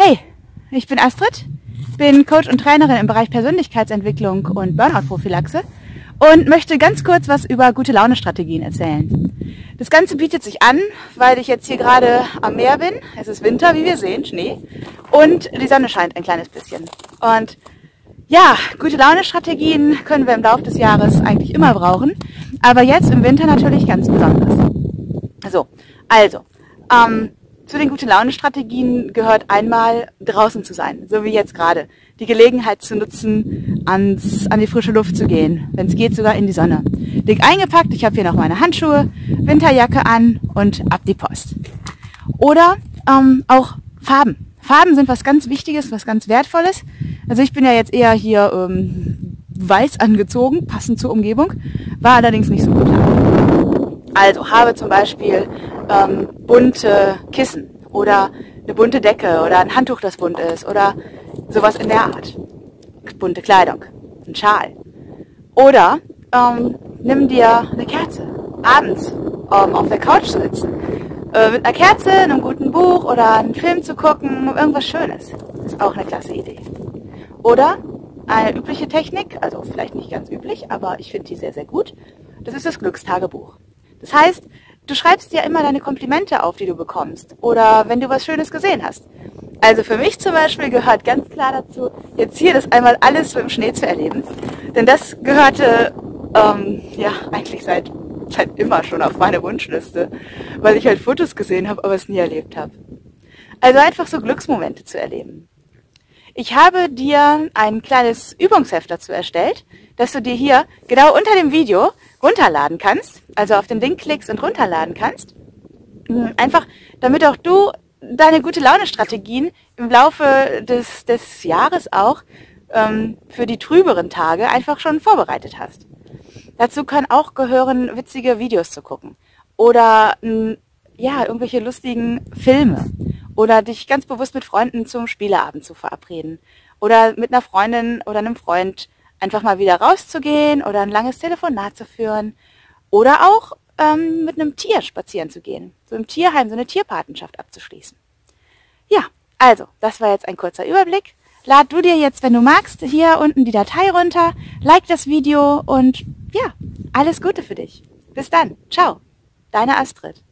Hey, ich bin Astrid, bin Coach und Trainerin im Bereich Persönlichkeitsentwicklung und Burnout-Prophylaxe und möchte ganz kurz was über gute Laune-Strategien erzählen. Das Ganze bietet sich an, weil ich jetzt hier gerade am Meer bin. Es ist Winter, wie wir sehen, Schnee. Und die Sonne scheint ein kleines bisschen. Und ja, gute Laune-Strategien können wir im Laufe des Jahres eigentlich immer brauchen. Aber jetzt im Winter natürlich ganz besonders. So, also, ähm, zu den gute Laune Strategien gehört einmal draußen zu sein, so wie jetzt gerade. Die Gelegenheit zu nutzen, ans, an die frische Luft zu gehen, wenn es geht sogar in die Sonne. Dick eingepackt, ich habe hier noch meine Handschuhe, Winterjacke an und ab die Post. Oder ähm, auch Farben. Farben sind was ganz Wichtiges, was ganz Wertvolles. Also ich bin ja jetzt eher hier ähm, weiß angezogen, passend zur Umgebung, war allerdings nicht so gut. Also habe zum Beispiel ähm, bunte Kissen oder eine bunte Decke oder ein Handtuch, das bunt ist oder sowas in der Art. Bunte Kleidung, ein Schal. Oder ähm, nimm dir eine Kerze, abends ähm, auf der Couch zu sitzen. Äh, mit einer Kerze, einem guten Buch oder einen Film zu gucken, irgendwas Schönes. Ist auch eine klasse Idee. Oder eine übliche Technik, also vielleicht nicht ganz üblich, aber ich finde die sehr, sehr gut. Das ist das Glückstagebuch. Das heißt, du schreibst dir immer deine Komplimente auf, die du bekommst. Oder wenn du was Schönes gesehen hast. Also für mich zum Beispiel gehört ganz klar dazu, jetzt hier das einmal alles so im Schnee zu erleben. Denn das gehörte ähm, ja eigentlich seit, seit immer schon auf meine Wunschliste, weil ich halt Fotos gesehen habe, aber es nie erlebt habe. Also einfach so Glücksmomente zu erleben. Ich habe dir ein kleines Übungsheft dazu erstellt, dass du dir hier genau unter dem Video runterladen kannst, also auf den Link klickst und runterladen kannst. Hm, einfach, damit auch du deine gute Laune-Strategien im Laufe des, des Jahres auch ähm, für die trüberen Tage einfach schon vorbereitet hast. Dazu kann auch gehören, witzige Videos zu gucken oder ja, irgendwelche lustigen Filme oder dich ganz bewusst mit Freunden zum Spieleabend zu verabreden oder mit einer Freundin oder einem Freund einfach mal wieder rauszugehen oder ein langes Telefonat zu führen oder auch ähm, mit einem Tier spazieren zu gehen, so im Tierheim so eine Tierpatenschaft abzuschließen. Ja, also, das war jetzt ein kurzer Überblick. Lad du dir jetzt, wenn du magst, hier unten die Datei runter, like das Video und ja, alles Gute für dich. Bis dann. Ciao. Deine Astrid.